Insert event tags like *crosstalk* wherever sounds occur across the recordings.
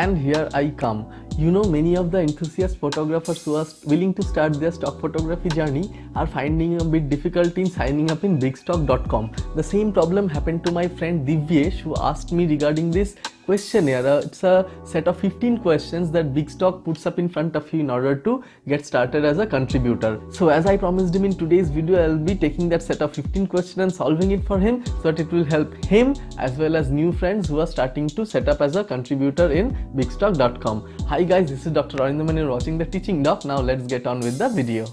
and here I come. You know many of the enthusiast photographers who are willing to start their stock photography journey are finding a bit difficult in signing up in bigstock.com. The same problem happened to my friend Divyesh who asked me regarding this questionnaire. Uh, it's a set of 15 questions that Bigstock puts up in front of you in order to get started as a contributor. So as I promised him in today's video, I'll be taking that set of 15 questions and solving it for him so that it will help him as well as new friends who are starting to set up as a contributor in bigstock.com. Hi guys, this is Dr. Arindaman. You're watching the Teaching Doc. Now let's get on with the video.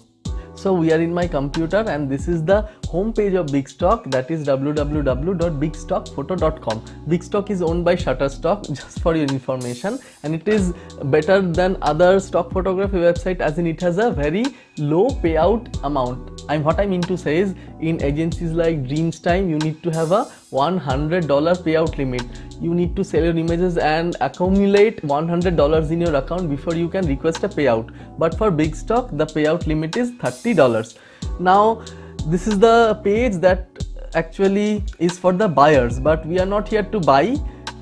So we are in my computer and this is the homepage of Bigstock that is www.bigstockphoto.com. Bigstock is owned by Shutterstock *laughs* just for your information and it is better than other stock photography website as in it has a very low payout amount. I'm what I mean to say is in agencies like Dreamstime you need to have a $100 payout limit. You need to sell your images and accumulate $100 in your account before you can request a payout. But for Bigstock the payout limit is $30 now this is the page that actually is for the buyers but we are not here to buy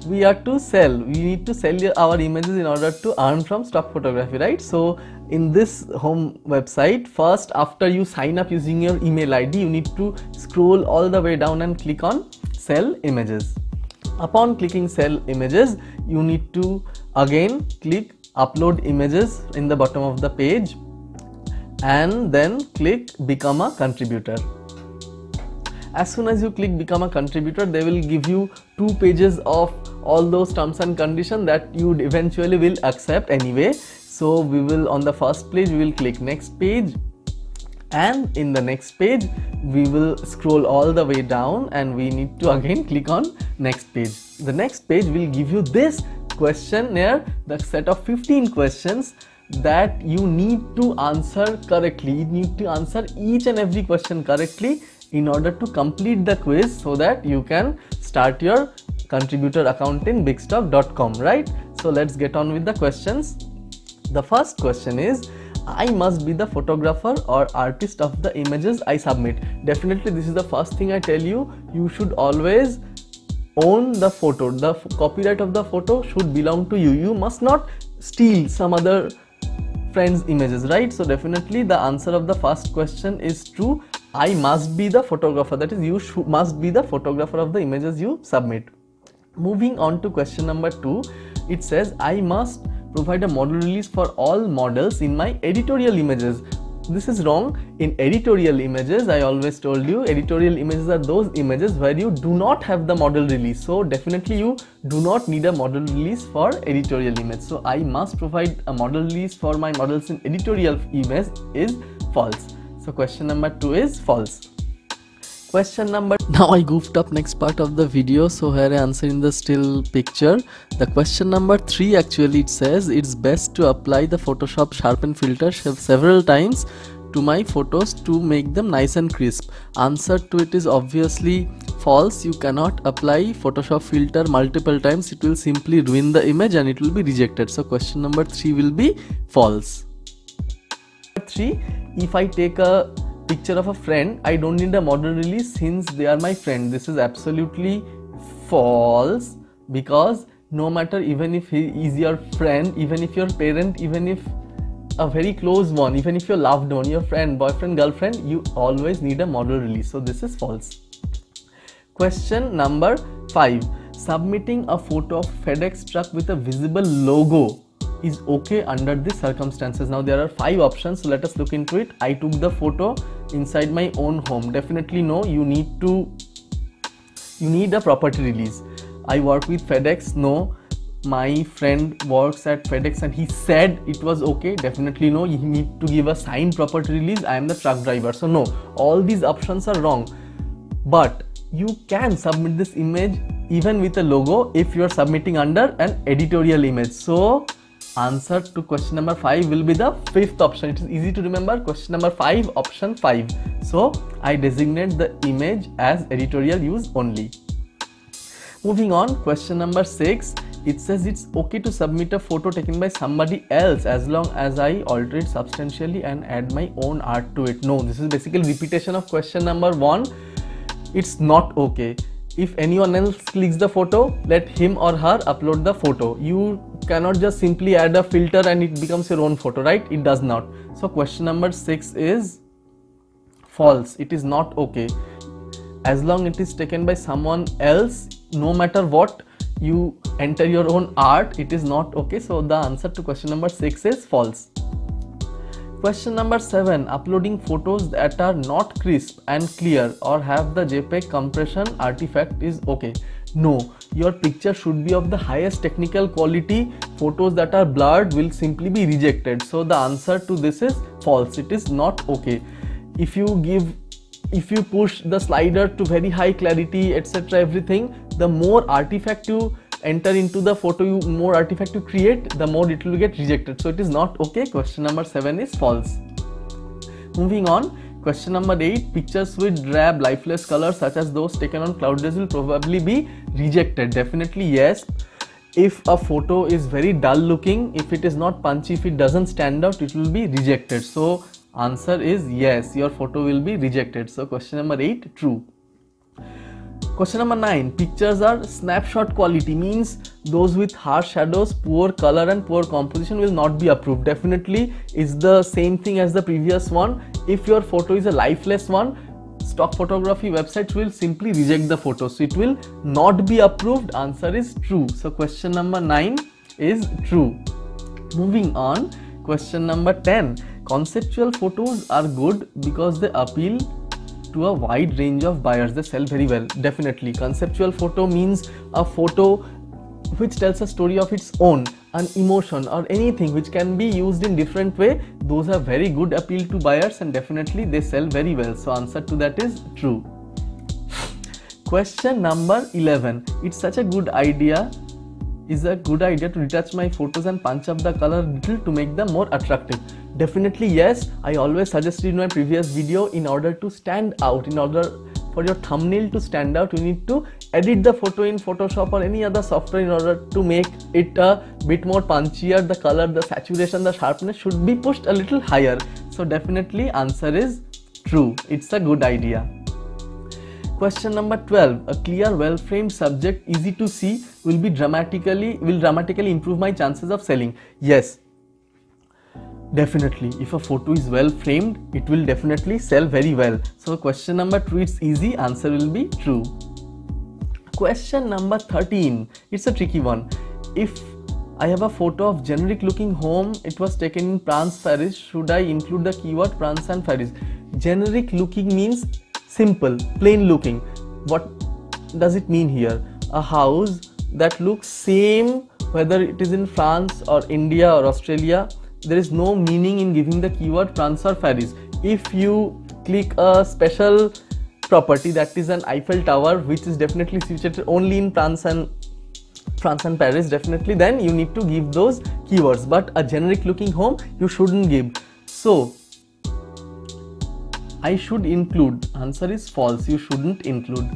we are to sell we need to sell our images in order to earn from stock photography right? So in this home website first after you sign up using your email id you need to scroll all the way down and click on sell images. Upon clicking sell images you need to again click upload images in the bottom of the page and then click become a contributor. As soon as you click become a contributor they will give you two pages of all those terms and conditions that you eventually will accept anyway. So we will on the first page we will click next page. And in the next page we will scroll all the way down and we need to again click on next page. The next page will give you this questionnaire the set of 15 questions that you need to answer correctly. You need to answer each and every question correctly in order to complete the quiz so that you can start your contributor account in bigstock.com right so let's get on with the questions the first question is I must be the photographer or artist of the images I submit. Definitely this is the first thing I tell you. You should always own the photo. The copyright of the photo should belong to you. You must not steal some other friend's images, right? So definitely the answer of the first question is true. I must be the photographer. That is you must be the photographer of the images you submit. Moving on to question number 2, it says I must provide a model release for all models in my editorial images. This is wrong. In editorial images i always told you editorial images are those images where you do not have the model release. So definitely you do not need a model release for editorial image. So i must provide a model release for my models in editorial image is false so question number 2 is false. Question number now i goofed up next part of the video so here i answer in the still picture. The question number three actually it says it's best to apply the photoshop sharpen filter several times to my photos to make them nice and crisp. Answer to it is obviously false. You cannot apply photoshop filter multiple times. It will simply ruin the image and it will be rejected. So question number three will be false. Three if i take a picture of a friend i don't need a model release since they are my friend. This is absolutely false because no matter even if he is your friend even if your parent even if a very close one even if your loved one your friend boyfriend girlfriend you always need a model release. So this is false. Question number 5 submitting a photo of fedex truck with a visible logo is okay under these circumstances. Now there are five options. So let us look into it. I took the photo inside my own home. Definitely no. You need to you need a property release. I work with fedex. No. My friend works at fedex and he said it was okay. Definitely no. You need to give a signed property release. I am the truck driver. So no. All these options are wrong. But you can submit this image even with a logo if you are submitting under an editorial image. So answer to question number 5 will be the fifth option. It is easy to remember. Question number 5 option 5 so i designate the image as editorial use only. Moving on question number 6 it says it's okay to submit a photo taken by somebody else as long as i alter it substantially and add my own art to it. No this is basically repetition of question number 1 it's not okay if anyone else clicks the photo let him or her upload the photo. You cannot just simply add a filter and it becomes your own photo right? It does not. So question number 6 is false. It is not okay. As long it is taken by someone else no matter what you enter your own art it is not okay. So the answer to question number 6 is false Question number 7 Uploading photos that are not crisp and clear or have the JPEG compression artifact is okay. No, your picture should be of the highest technical quality. Photos that are blurred will simply be rejected. So the answer to this is false. It is not okay. If you give if you push the slider to very high clarity etc everything the more artifact you enter into the photo you more artifact you create the more it will get rejected. So it is not okay. Question number 7 is false. Moving on. Question number 8 pictures with drab lifeless colors such as those taken on cloud days will probably be rejected. Definitely yes. If a photo is very dull looking if it is not punchy if it doesn't stand out it will be rejected. So answer is yes. Your photo will be rejected. So question number 8 true Question number 9 Pictures are snapshot quality means those with harsh shadows, poor color, and poor composition will not be approved. Definitely is the same thing as the previous one. If your photo is a lifeless one, stock photography websites will simply reject the photo. So it will not be approved. Answer is true. So question number 9 is true. Moving on, question number 10 Conceptual photos are good because they appeal to a wide range of buyers they sell very well definitely. Conceptual photo means a photo which tells a story of its own an emotion or anything which can be used in different way. Those are very good appeal to buyers and definitely they sell very well. So answer to that is true. Question number 11 it's such a good idea is a good idea to retouch my photos and punch up the color little to make them more attractive definitely yes. I always suggested in my previous video in order to stand out in order for your thumbnail to stand out you need to edit the photo in photoshop or any other software in order to make it a bit more punchier. The color the saturation the sharpness should be pushed a little higher. So definitely answer is true. It's a good idea. Question number 12. A clear, well-framed subject, easy to see, will be dramatically will dramatically improve my chances of selling. Yes, definitely. If a photo is well framed, it will definitely sell very well. So question number two, it's easy. Answer will be true. Question number 13. It's a tricky one. If I have a photo of generic looking home. It was taken in France, Paris. Should I include the keyword France and Paris? Generic looking means simple plain looking what does it mean here a house that looks same whether it is in France or India or Australia there is no meaning in giving the keyword or Paris if you click a special property that is an Eiffel Tower which is definitely situated only in France and France and Paris definitely then you need to give those keywords but a generic looking home you shouldn't give so I should include. Answer is false. You shouldn't include.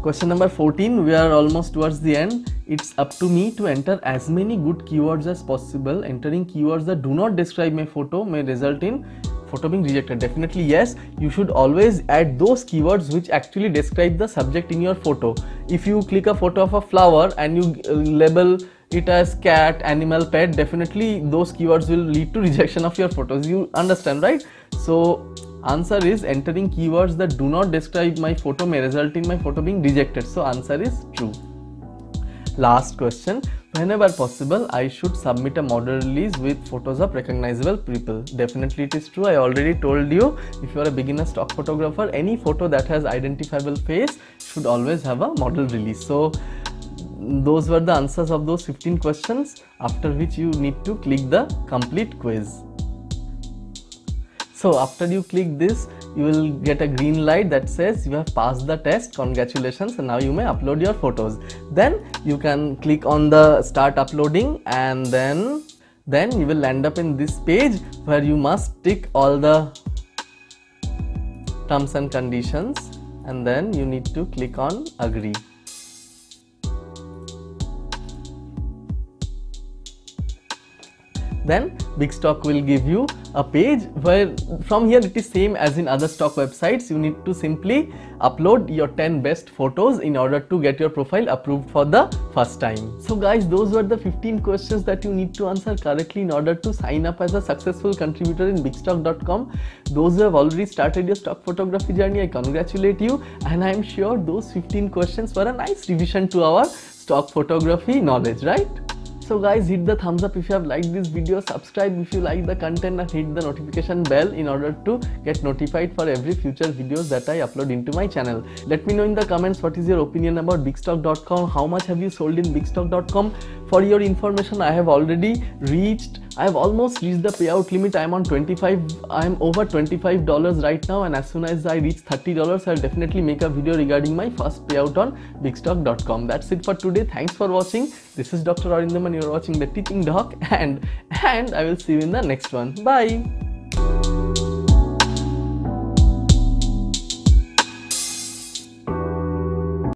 Question number 14. We are almost towards the end. It's up to me to enter as many good keywords as possible. Entering keywords that do not describe my photo may result in photo being rejected definitely yes you should always add those keywords which actually describe the subject in your photo if you click a photo of a flower and you uh, label it as cat animal pet definitely those keywords will lead to *laughs* rejection of your photos you understand right so answer is entering keywords that do not describe my photo may result in my photo being rejected. So answer is true. Last question. Whenever possible, I should submit a model release with photos of recognizable people. Definitely it is true. I already told you if you are a beginner stock photographer, any photo that has identifiable face should always have a model release. So those were the answers of those 15 questions after which you need to click the complete quiz so after you click this you will get a green light that says you have passed the test congratulations and now you may upload your photos. Then you can click on the start uploading and then then you will end up in this page where you must tick all the terms and conditions and then you need to click on agree. Then Bigstock will give you a page where from here it is same as in other stock websites. You need to simply upload your 10 best photos in order to get your profile approved for the first time. So guys those were the 15 questions that you need to answer correctly in order to sign up as a successful contributor in bigstock.com those who have already started your stock photography journey i congratulate you. And i am sure those 15 questions were a nice revision to our stock photography knowledge right so guys hit the thumbs up if you have liked this video subscribe if you like the content and hit the notification bell in order to get notified for every future videos that I upload into my channel. Let me know in the comments what is your opinion about bigstock.com how much have you sold in bigstock.com for your information I have already reached I have almost reached the payout limit. I'm on 25. I'm over $25 right now, and as soon as I reach $30, I'll definitely make a video regarding my first payout on bigstock.com. That's it for today. Thanks for watching. This is Dr. Arindaman. You're watching the Teaching Doc, *laughs* and and I will see you in the next one. Bye.